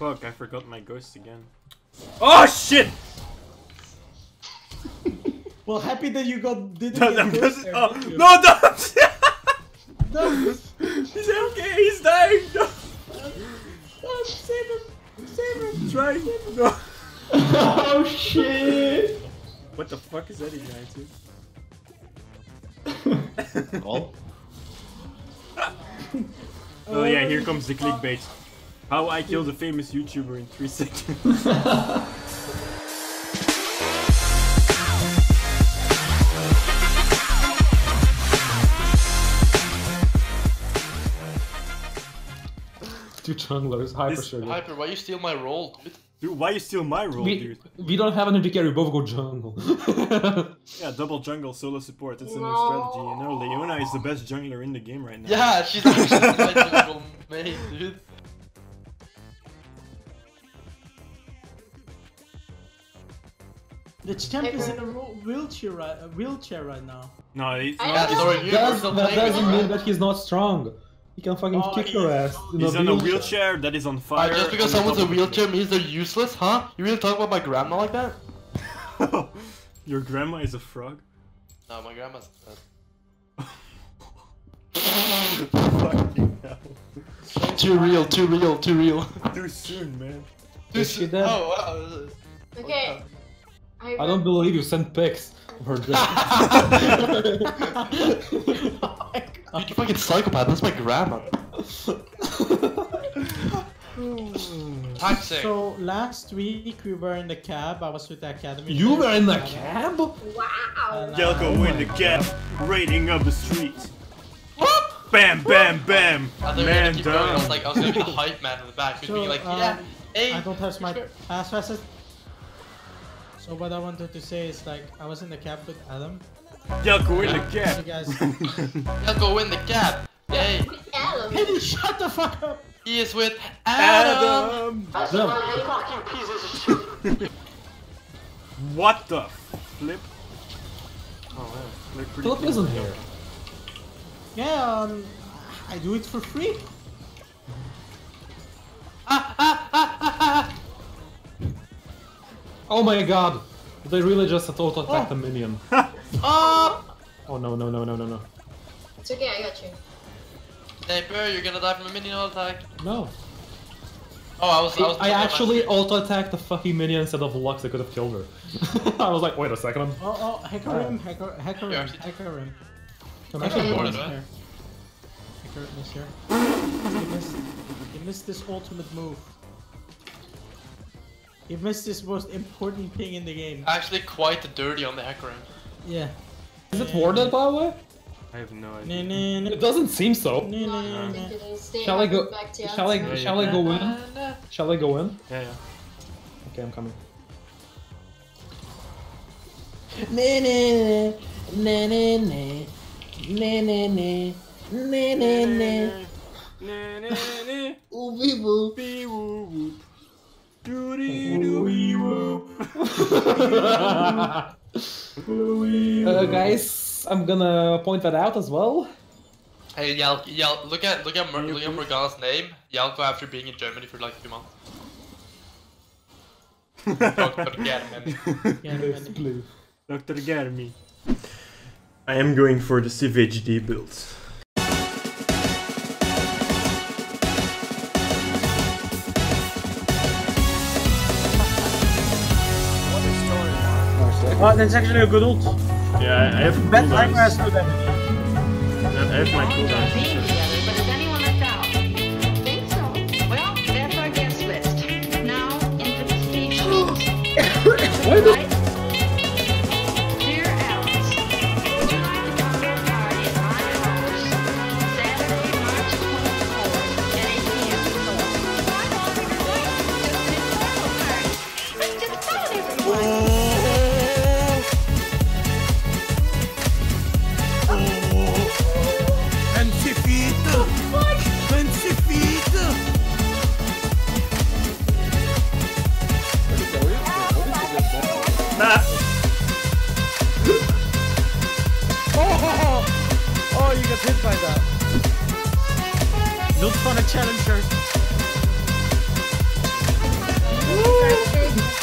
Fuck, I forgot my ghost again. Oh shit! Well, happy that you got didn't No, get no, ghost ghost- there, oh, did you? no, don't! no, he's okay, he's dying! No. no, save him, save him. Try. No. oh shit! What the fuck is that guy too? Oh. Oh yeah, here oh, comes the clickbait. How I killed a famous YouTuber in 3 seconds. Two junglers, hyper This- sugar. Hyper, why you steal my role, dude? Dude, why you steal my role, We, dude? we don't have an AD carry, we both go jungle. Yeah, double jungle, solo support, that's a new strategy. You know, Leona is the best jungler in the game right now. Yeah, she's actually my jungle main, dude. The champ is in a wheelchair right, a wheelchair right now. No, he's I not. Yeah, sorry, you Does, that doesn't mean her. that he's not strong. He can fucking Oh, kick your ass. in He's on a wheelchair that is on fire. Uh, just because someone's a wheelchair means they're useless, huh? You really talk about my grandma like that? Your grandma is a frog? No, my grandma's dead. Fucking hell. Too real, too real, too real. Too soon, man. Too Is she soon. dead? Oh, wow. Okay. I don't believe you sent pics of her death. Dude, you fucking psychopath, that's my grandma. Toxic. So last week we were in the cab. I was with the academy. you were in the cab? Wow. uh, Gelko oh in the cab, gap, raiding of the streets. Bam, bam, bam. I thought we were Man gonna. I was like, I was gonna be the hype man in the back. We'd So, be like, um, hey. I don't have my sure. pass passes. So what I wanted to say is like I was in the cab with Adam. Gelko in the So gap. guys, I'll go in the gap. Hey, Adam. Penny, shut the fuck up. he is with Adam. Adam. What the flip? Oh, yeah. Look pretty Philip cool. isn't here. Yeah, um, I do it for free. Ah, ah, ah, Oh my god! They really just auto attacked the minion. Oh! Oh no no no no no no. It's okay, I got you. Hey, bro, you're gonna die from a minion auto attack. No. Oh, I was. I, was I actually auto attacked the fucking minion instead of Lux I could have killed her. I was like, wait a second. I'm... Oh, oh, Hecarim, hacker, Hecarim, Yeah. Hecarim. I'm Hacker actually him bored is of it. here. Hecarim is here. He missed, he missed this ultimate move. He missed this most important thing in the game. actually quite dirty on the hacker ring. Yeah. Is it warded by the way? I have no Nah, idea. nah, nah, It doesn't seem so. nah, nah, I nah. think it is. Stay Shall I go? back to Shall I? outside. Yeah, Shall I you go in? Shall I go in? Yeah, yeah. Okay, I'm coming. Uh, guys, I'm gonna point that out as well. Hey, Yal, Yal, look at look at Mor- look at Morgana's name. Yalko after being in Germany for like two months. Dr. German. Yeah, Yes, man. please. Dr. Garmi. I am going for the Civ HD build. Oh, that's actually a good ult. Yeah, I have Bad cooldowns. timer has no damage. I have my cooldowns. being together, Look for the challenger.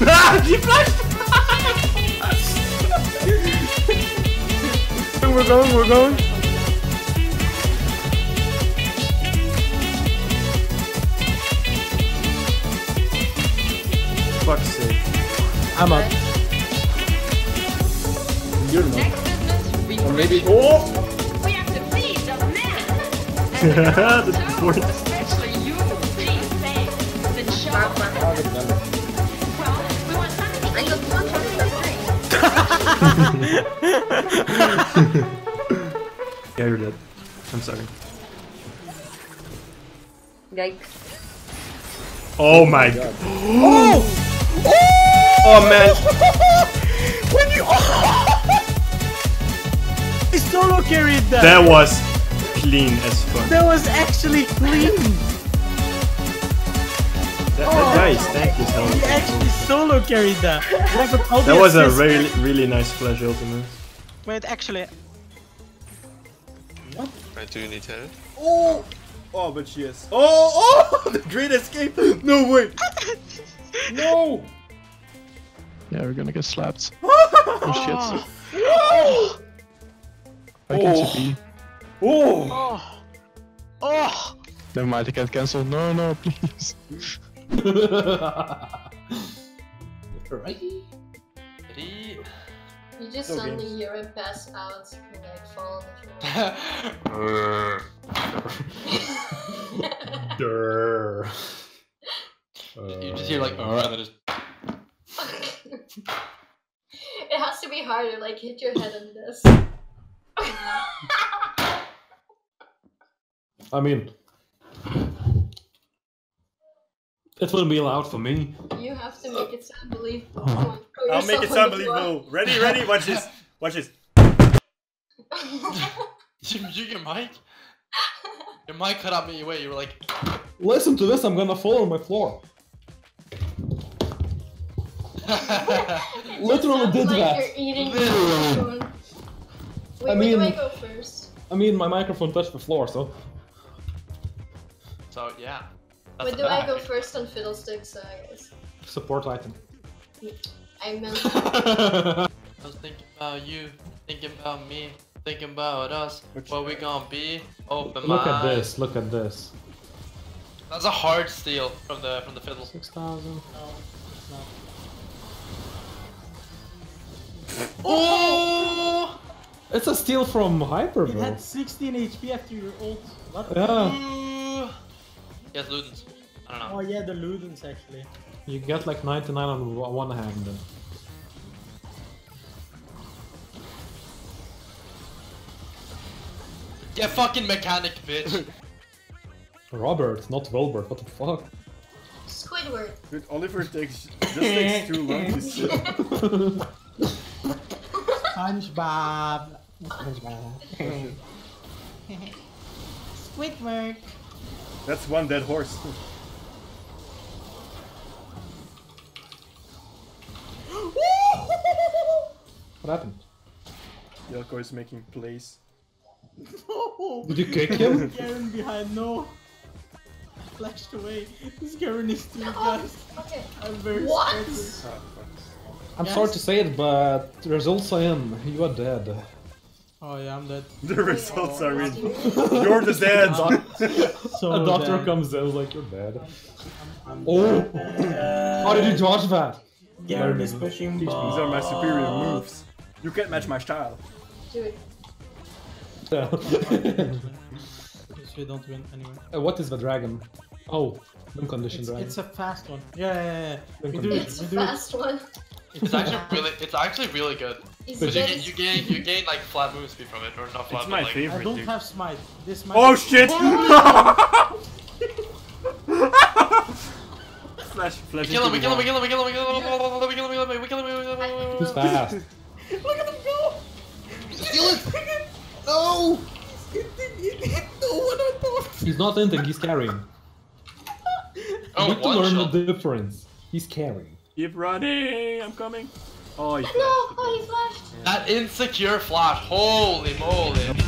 Ah, she flashed! we're going, we're going. Fuck's sake. I'm up. You're not. Or maybe. Oh! Yeah, you're dead. I'm sorry. Yikes. Oh my god. Oh! Oh man. when you I solo carried that. That was clean as fuck. That was actually clean. That, that oh. guy is tanky as He actually solo carried that. Like That the was a really, really nice flash ultimate. Wait, actually, Wait, do you need help? Oh! Oh, but she is. Oh! Oh! The great escape! No way! No! Yeah, we're gonna get slapped. oh shit. I can TP. Oh! oh, oh, Never mind, I can't cancel. No, no, please. Ready? You just No suddenly games. hear him pass out and like fall on the floor. You just hear like, oh, and then just. it has to be harder, like hit your head on this. I mean, it wouldn't be allowed for me. you have to make it sound believable. Oh. Come on, throw I'll make it sound on believable. Ready, ready? Watch this. Watch this. You, you, your mic? Your mic cut out me. Wait, you were like. Listen to this, I'm gonna fall on my floor. Literally did like that. You're eating Literally. Wait, I where do I go first? I mean, my microphone touched the floor, so. So yeah. Where That's do I go fact. first on fiddlesticks, uh, guys? Support item. I meant I was thinking about you, thinking about me, thinking about us. What we gonna be? Open Look my at eyes. this, look at this. That's a hard steal from the from the fiddle. 6,000. Oh! It's a steal from Hyper, it bro. had 16 HP after your ult. What? Yeah, Ooh. Yes, Ludens. I don't know. Oh yeah, the Ludens actually. you get like 99 on one hand then. Yeah, fucking mechanic, bitch. Robert, not Wilbert, what the fuck? Squidward. Dude, Oliver takes just takes too long to sit. SpongeBob. SpongeBob. Squidward. That's one dead horse. What happened? Yelko is making plays. No. Did you kick him? Garen behind. No. Flashed away. This Garen is too guys. Okay. I'm very What? scared. Ah. I'm Yes. sorry to say it, but results I am. You are dead. Oh yeah, I'm dead. The results are in. You're the dead. So A doctor dead. comes in, is like, you're dead. Oh! How did you dodge that? Garen is pushing These are my superior moves. You can't match my style. Dude. Yeah. We don't win anyway. Uh, what is the dragon? Oh, win condition It's, dragon. it's a fast one. Yeah, yeah, yeah. We do it. It's We a do it. fast one. It's actually really, it's actually really good. But you gain, you gain, you gain like flat move speed from it, or not flat. It's my like, favorite. I don't dude. have smite. This might. Oh shit! Slash flash. We kill him! We kill him! We kill him! We kill him! We kill him! We kill him! We kill him! He's fast. Look at him go! Steal it! No! He's not ending. He's carrying. Oh, you need to learn shot. the difference. He's carrying. Keep running! I'm coming. Oh, he's no! Oh, he. Insecure flash! Holy moly!